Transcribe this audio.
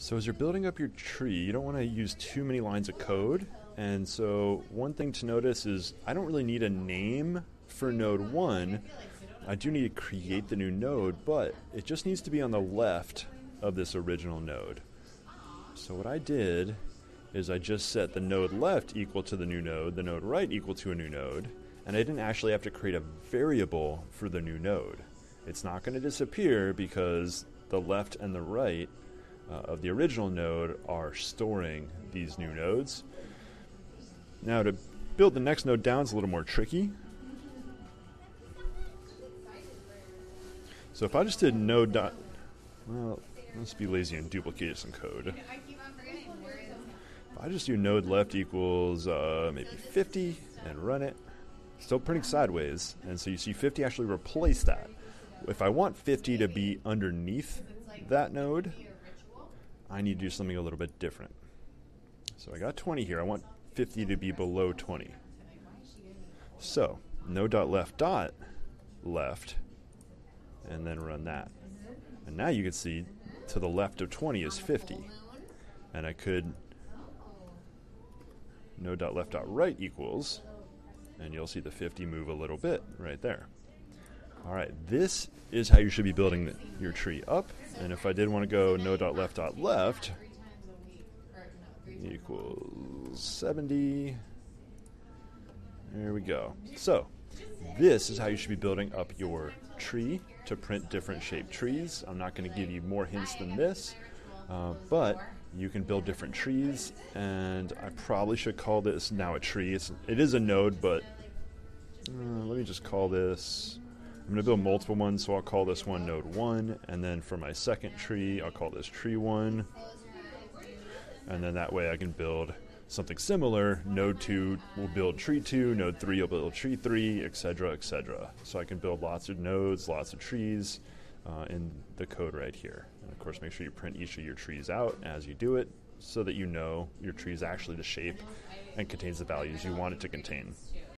So as you're building up your tree, you don't want to use too many lines of code. And so one thing to notice is I don't really need a name for node 1. I do need to create the new node, but it just needs to be on the left of this original node. So what I did is I just set the node left equal to the new node, the node right equal to a new node, and I didn't actually have to create a variable for the new node. It's not going to disappear because the left and the right of the original node are storing these new nodes. Now to build the next node down is a little more tricky. So if I just did node dot, well, let's be lazy and duplicate some code. If I just do node left equals uh, maybe 50 and run it, still printing sideways, and so you see 50 actually replace that. If I want 50 to be underneath that node, I need to do something a little bit different. So I got 20 here. I want 50 to be below 20. So no dot left dot left, and then run that. And now you can see to the left of 20 is 50. And I could no dot left dot right equals, and you'll see the 50 move a little bit right there. All right, this is how you should be building your tree up. And if I did want to go node dot left dot left equals 70. There we go. So this is how you should be building up your tree to print different shaped trees. I'm not going to give you more hints than this, uh, but you can build different trees. And I probably should call this now a tree. It's, it is a node, but uh, let me just call this I'm going to build multiple ones, so I'll call this one node 1, and then for my second tree, I'll call this tree 1. And then that way I can build something similar. Node 2 will build tree 2, node 3 will build tree 3, etc., etc. So I can build lots of nodes, lots of trees uh, in the code right here. And of course, make sure you print each of your trees out as you do it so that you know your tree is actually the shape and contains the values you want it to contain.